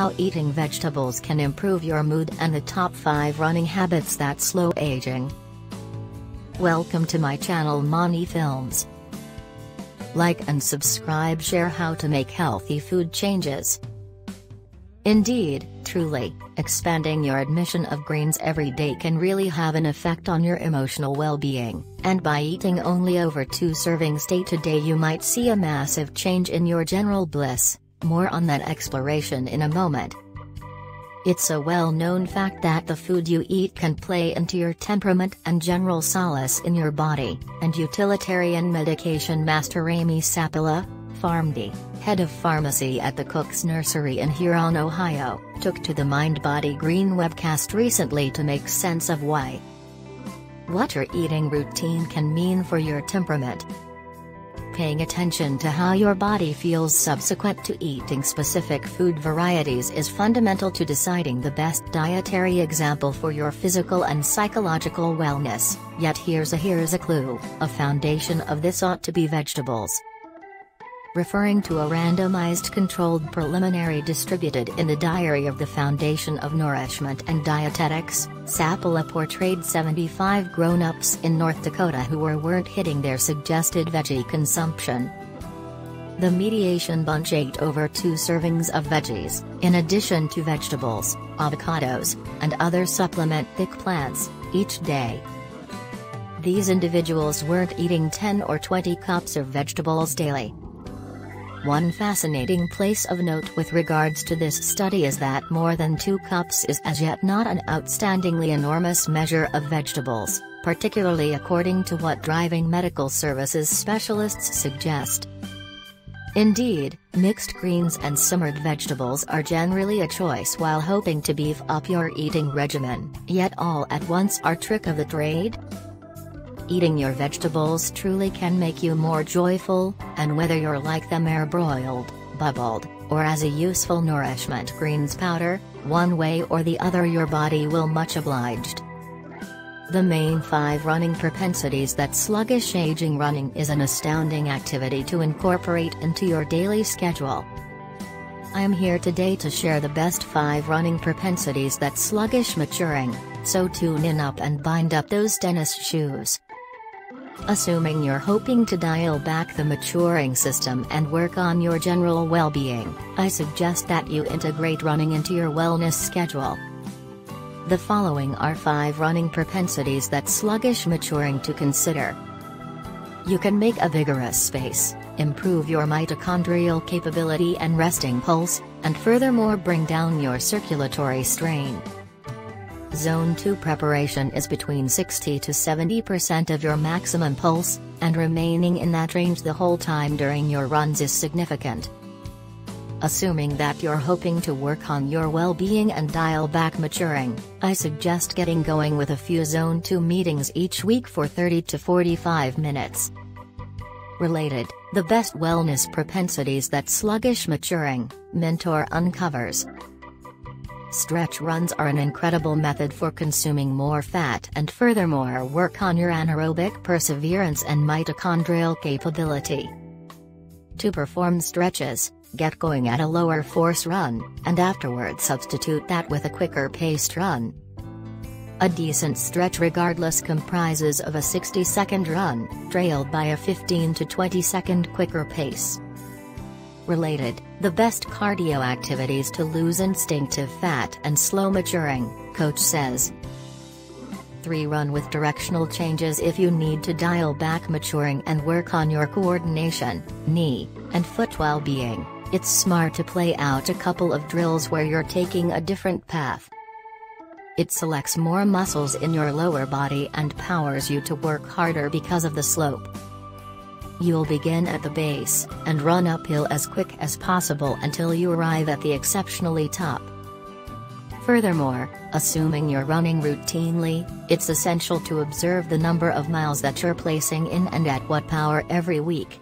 how eating vegetables can improve your mood and the top 5 running habits that slow aging. Welcome to my channel Mani Films. Like and subscribe share how to make healthy food changes. Indeed, truly, expanding your admission of greens every day can really have an effect on your emotional well-being, and by eating only over two servings day to day you might see a massive change in your general bliss, more on that exploration in a moment. It's a well-known fact that the food you eat can play into your temperament and general solace in your body, and utilitarian medication master Amy Sapela, PharmD, head of pharmacy at the Cook's Nursery in Huron, Ohio, took to the Mind Body Green webcast recently to make sense of why. What your eating routine can mean for your temperament. Paying attention to how your body feels subsequent to eating specific food varieties is fundamental to deciding the best dietary example for your physical and psychological wellness, yet here's a here's a clue, a foundation of this ought to be vegetables referring to a randomized controlled preliminary distributed in the Diary of the Foundation of Nourishment and Dietetics, Sapela portrayed 75 grown-ups in North Dakota who were weren't hitting their suggested veggie consumption. The mediation bunch ate over two servings of veggies, in addition to vegetables, avocados, and other supplement-thick plants, each day. These individuals weren't eating 10 or 20 cups of vegetables daily, one fascinating place of note with regards to this study is that more than 2 cups is as yet not an outstandingly enormous measure of vegetables, particularly according to what driving medical services specialists suggest. Indeed, mixed greens and simmered vegetables are generally a choice while hoping to beef up your eating regimen, yet all at once are trick of the trade? Eating your vegetables truly can make you more joyful, and whether you're like them air broiled, bubbled, or as a useful nourishment greens powder, one way or the other your body will much obliged. The main five running propensities that sluggish aging running is an astounding activity to incorporate into your daily schedule. I am here today to share the best 5 running propensities that sluggish maturing, so tune in up and bind up those tennis shoes. Assuming you're hoping to dial back the maturing system and work on your general well-being, I suggest that you integrate running into your wellness schedule. The following are 5 running propensities that sluggish maturing to consider. You can make a vigorous space, improve your mitochondrial capability and resting pulse, and furthermore bring down your circulatory strain. Zone 2 preparation is between 60 to 70% of your maximum pulse, and remaining in that range the whole time during your runs is significant. Assuming that you're hoping to work on your well-being and dial back maturing, I suggest getting going with a few Zone 2 meetings each week for 30 to 45 minutes. Related, the best wellness propensities that sluggish maturing, mentor uncovers. Stretch runs are an incredible method for consuming more fat and furthermore work on your anaerobic perseverance and mitochondrial capability. To perform stretches, get going at a lower force run, and afterward substitute that with a quicker paced run. A decent stretch regardless comprises of a 60 second run, trailed by a 15 to 20 second quicker pace related, the best cardio activities to lose instinctive fat and slow maturing, coach says. 3. Run with directional changes if you need to dial back maturing and work on your coordination, knee, and foot well-being. It's smart to play out a couple of drills where you're taking a different path. It selects more muscles in your lower body and powers you to work harder because of the slope. You'll begin at the base, and run uphill as quick as possible until you arrive at the exceptionally top. Furthermore, assuming you're running routinely, it's essential to observe the number of miles that you're placing in and at what power every week.